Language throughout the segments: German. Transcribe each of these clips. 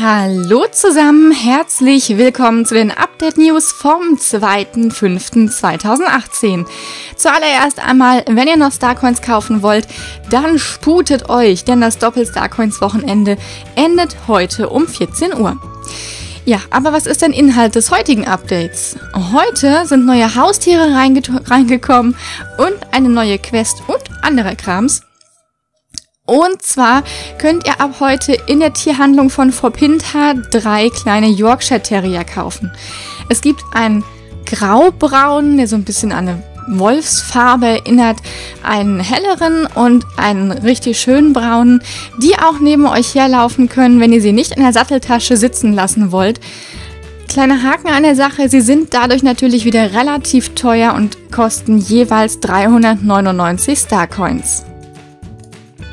Hallo zusammen, herzlich willkommen zu den Update News vom 2.5.2018. Zuallererst einmal, wenn ihr noch Starcoins kaufen wollt, dann sputet euch, denn das Doppel-Starcoins Wochenende endet heute um 14 Uhr. Ja, aber was ist denn Inhalt des heutigen Updates? Heute sind neue Haustiere reinge reingekommen und eine neue Quest und anderer Krams. Und zwar könnt ihr ab heute in der Tierhandlung von Forpinta drei kleine Yorkshire Terrier kaufen. Es gibt einen graubraunen, der so ein bisschen an eine Wolfsfarbe erinnert, einen helleren und einen richtig schönen braunen, die auch neben euch herlaufen können, wenn ihr sie nicht in der Satteltasche sitzen lassen wollt. Kleiner Haken an der Sache, sie sind dadurch natürlich wieder relativ teuer und kosten jeweils 399 Starcoins.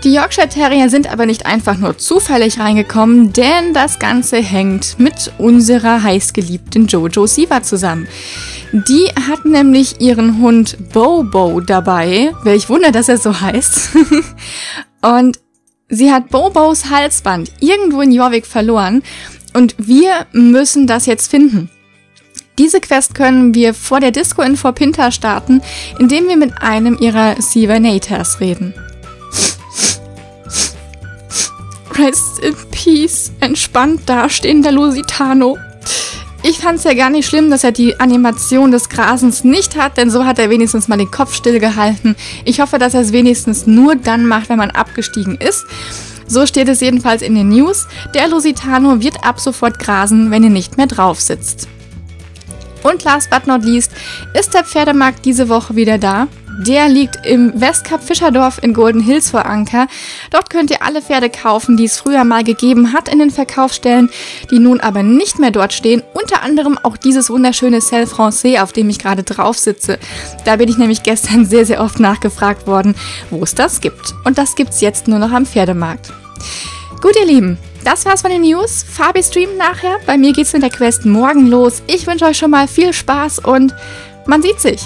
Die Yorkshire Terrier sind aber nicht einfach nur zufällig reingekommen, denn das Ganze hängt mit unserer heißgeliebten Jojo Siva zusammen. Die hat nämlich ihren Hund Bobo dabei. Welch Wunder, dass er so heißt. und sie hat Bobos Halsband irgendwo in Jorvik verloren und wir müssen das jetzt finden. Diese Quest können wir vor der Disco in Forpinta starten, indem wir mit einem ihrer Sivernators reden. Rest in Peace, entspannt dastehender Lusitano. Ich fand's ja gar nicht schlimm, dass er die Animation des Grasens nicht hat, denn so hat er wenigstens mal den Kopf stillgehalten. Ich hoffe, dass er es wenigstens nur dann macht, wenn man abgestiegen ist. So steht es jedenfalls in den News. Der Lusitano wird ab sofort grasen, wenn ihr nicht mehr drauf sitzt. Und last but not least ist der Pferdemarkt diese Woche wieder da. Der liegt im Westkap Fischerdorf in Golden Hills vor Anker. Dort könnt ihr alle Pferde kaufen, die es früher mal gegeben hat in den Verkaufsstellen, die nun aber nicht mehr dort stehen. Unter anderem auch dieses wunderschöne Cell Francais, auf dem ich gerade drauf sitze. Da bin ich nämlich gestern sehr, sehr oft nachgefragt worden, wo es das gibt. Und das gibt's jetzt nur noch am Pferdemarkt. Gut, ihr Lieben, das war's von den News. Fabi streamt nachher. Bei mir geht's in der Quest morgen los. Ich wünsche euch schon mal viel Spaß und man sieht sich.